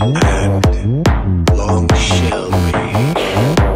and long shall be.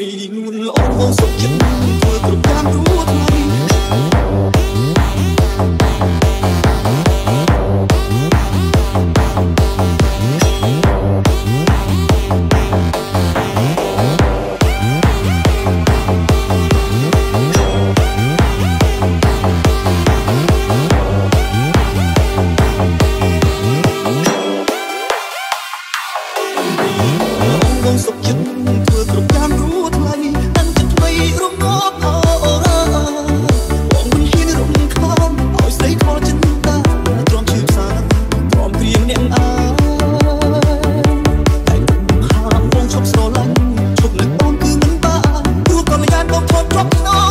រីនួនល្អមកសុខចិត្តធ្វើប្រកាន់រួចងសុខចិត្ត Don't talk, drop, no.